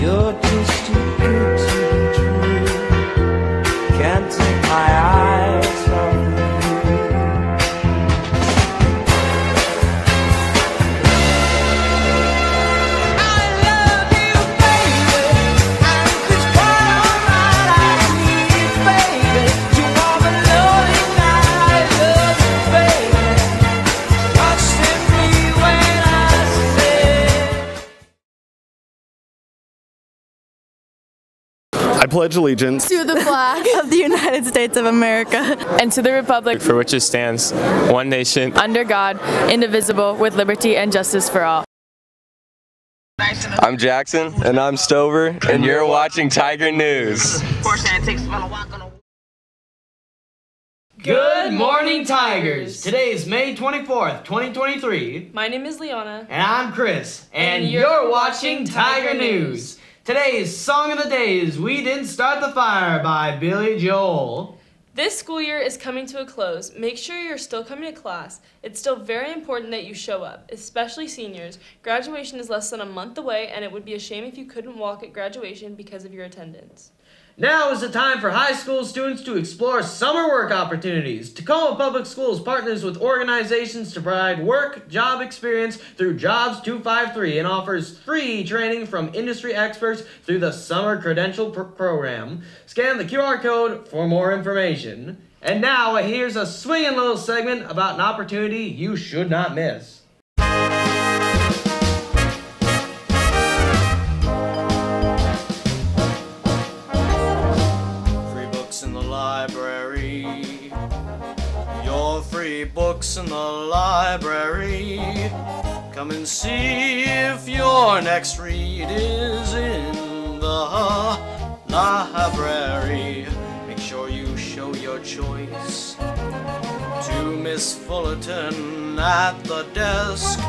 You're too good I pledge allegiance To the flag of the United States of America and to the republic for which it stands, one nation, under God, indivisible, with liberty and justice for all. I'm Jackson. And I'm Stover. And you're watching Tiger News. Good morning, Tigers! Today is May 24th, 2023, My name is Liana. and I'm Chris, and, And you're, you're watching watching Tiger, Tiger News. Today's song of the day is We Didn't Start the Fire by Billy Joel. This school year is coming to a close. Make sure you're still coming to class. It's still very important that you show up, especially seniors. Graduation is less than a month away, and it would be a shame if you couldn't walk at graduation because of your attendance. Now is the time for high school students to explore summer work opportunities. Tacoma Public Schools partners with organizations to provide work job experience through Jobs 253 and offers free training from industry experts through the Summer Credential pr- Program. Scan the QR code for more information. And now here's a swinging little segment about an opportunity you should not miss. Books in the library. Come and see if your next read is in the library. Make sure you show your choice to Miss Fullerton at the desk.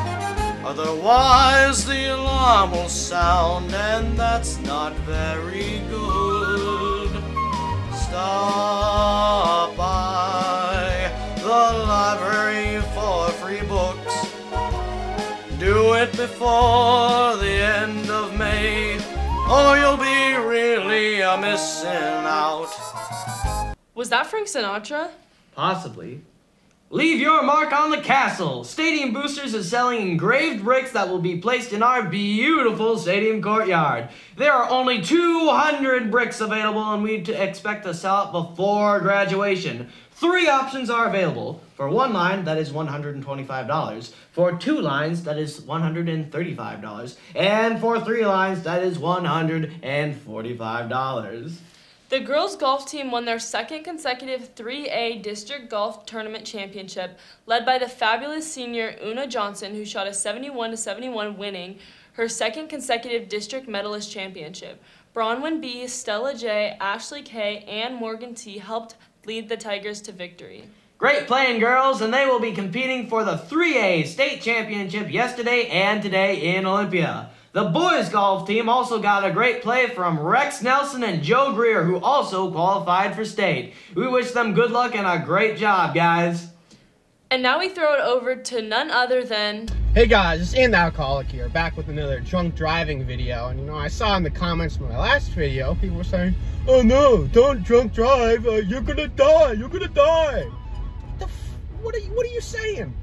Otherwise, the alarm will sound, and that's not very good. Stop by before the end of May, or you'll be really a missing out. Was that Frank Sinatra? Possibly. Leave your mark on the castle. Stadium Boosters is selling engraved bricks that will be placed in our beautiful stadium courtyard. There are only 200 bricks available and we expect to sell it before graduation. Three options are available. For one line, that is $125. For two lines, that is $135. And for three lines, that is $145. The girls' golf team won their second consecutive 3A District Golf Tournament Championship, led by the fabulous senior Una Johnson, who shot a 71 71, winning her second consecutive District Medalist Championship. Bronwyn B, Stella J, Ashley K, and Morgan T helped lead the Tigers to victory. Great playing, girls, and they will be competing for the 3A state championship yesterday and today in Olympia. The boys golf team also got a great play from Rex Nelson and Joe Greer, who also qualified for state. We wish them good luck and a great job, guys. And now we throw it over to none other than Hey guys, it's Ian the Alcoholic here, back with another drunk driving video. And you know, I saw in the comments from my last video, people were saying, "Oh no, don't drunk drive. Uh, you're gonna die. You're gonna die." What the? F- what are you? What are you saying?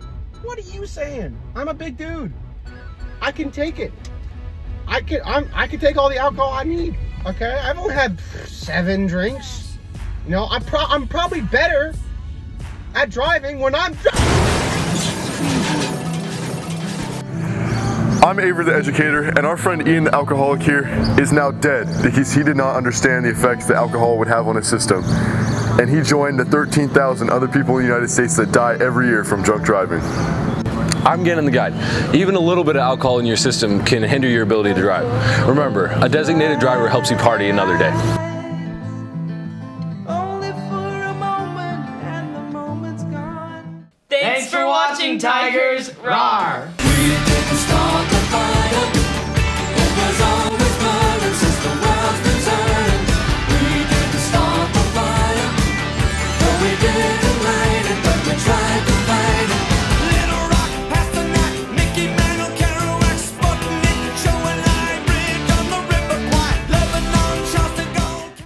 What are you saying? I'm a big dude. I can take it. I can. I'm. I can take all the alcohol I need. Okay. I've only had seven drinks. You know, I'm. Pro- I'm probably better at driving when I'm. I'm Avery the educator, and our friend Ian the alcoholic here is now dead because he did not understand the effects that alcohol would have on his system. And he joined the 13,000 other people in the United States that die every year from drunk driving. I'm getting the guide. Even a little bit of alcohol in your system can hinder your ability to drive. Remember, a designated driver helps you party another day. Only for a moment, and the moment's gone. Thanks, Thanks for watching, Tigers. Rawr.